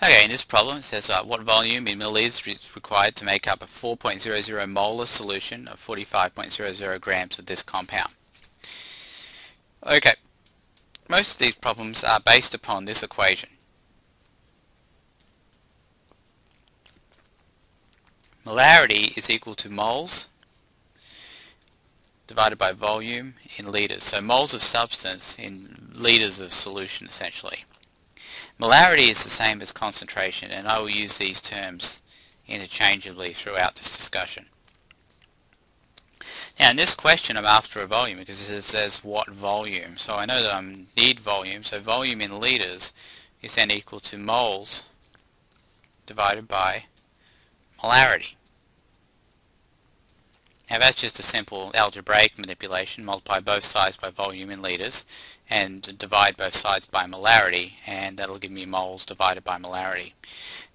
Okay, in this problem it says uh, what volume in milliliters is required to make up a 4.00 molar solution of 45.00 grams of this compound. Okay, most of these problems are based upon this equation. Molarity is equal to moles divided by volume in liters. So moles of substance in liters of solution essentially. Molarity is the same as concentration and I will use these terms interchangeably throughout this discussion. Now in this question I'm after a volume because it says what volume. So I know that I need volume. So volume in litres is then equal to moles divided by molarity. Now that's just a simple algebraic manipulation. Multiply both sides by volume in litres and divide both sides by molarity and that'll give me moles divided by molarity.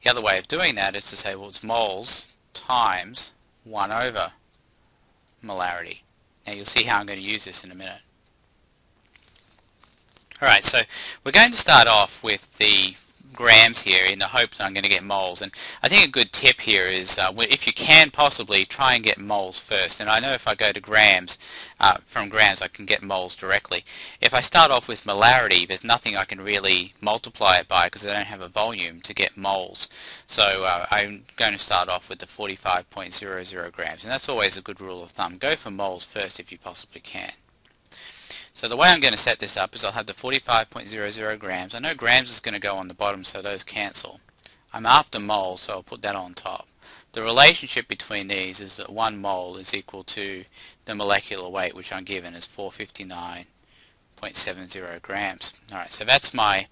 The other way of doing that is to say well it's moles times 1 over molarity. Now you'll see how I'm going to use this in a minute. Alright, so we're going to start off with the grams here in the hopes I'm going to get moles. And I think a good tip here is uh, if you can possibly try and get moles first. And I know if I go to grams, uh, from grams I can get moles directly. If I start off with molarity, there's nothing I can really multiply it by because I don't have a volume to get moles. So uh, I'm going to start off with the 45.00 grams. And that's always a good rule of thumb. Go for moles first if you possibly can. So the way I'm going to set this up is I'll have the 45.00 grams. I know grams is going to go on the bottom, so those cancel. I'm after moles, so I'll put that on top. The relationship between these is that 1 mole is equal to the molecular weight, which I'm given as 459.70 grams. Alright, so that's my,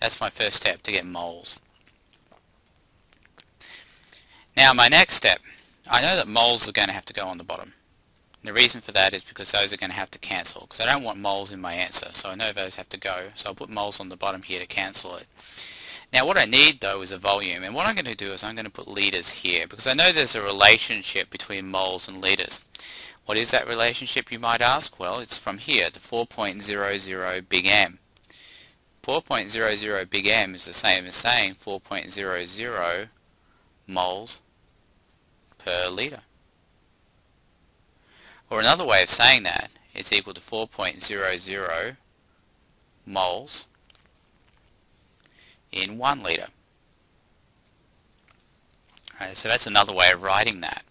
that's my first step to get moles. Now my next step, I know that moles are going to have to go on the bottom. And the reason for that is because those are going to have to cancel because I don't want moles in my answer so I know those have to go so I'll put moles on the bottom here to cancel it. Now what I need though is a volume and what I'm going to do is I'm going to put liters here because I know there's a relationship between moles and liters. What is that relationship you might ask? Well it's from here to 4.00 big M. 4.00 big M is the same as saying 4.00 moles per liter. Or another way of saying that is equal to 4.00 moles in 1 litre. Right, so that's another way of writing that.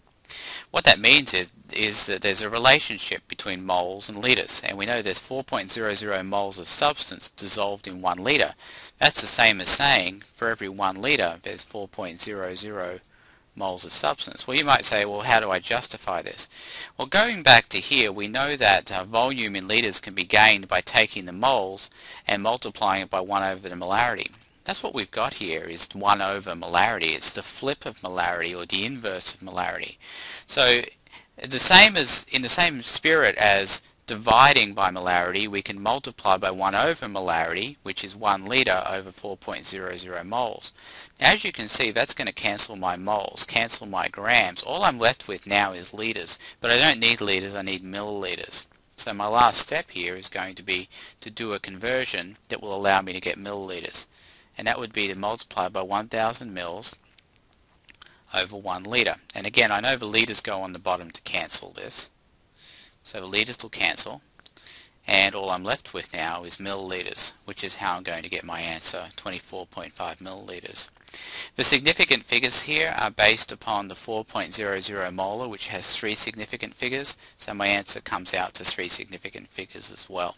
What that means is, is that there's a relationship between moles and litres, and we know there's 4.00 moles of substance dissolved in 1 litre. That's the same as saying for every 1 litre there's 4.00 moles of substance. Well, you might say, well, how do I justify this? Well, going back to here, we know that uh, volume in liters can be gained by taking the moles and multiplying it by 1 over the molarity. That's what we've got here is 1 over molarity. It's the flip of molarity or the inverse of molarity. So the same as in the same spirit as dividing by molarity, we can multiply by 1 over molarity, which is 1 litre over 4.00 moles. As you can see, that's going to cancel my moles, cancel my grams. All I'm left with now is litres, but I don't need litres, I need millilitres. So my last step here is going to be to do a conversion that will allow me to get millilitres. And that would be to multiply by 1,000 mils over 1 litre. And again, I know the litres go on the bottom to cancel this. So the litres will cancel. And all I'm left with now is millilitres, which is how I'm going to get my answer, 24.5 millilitres. The significant figures here are based upon the 4.00 molar, which has three significant figures, so my answer comes out to three significant figures as well.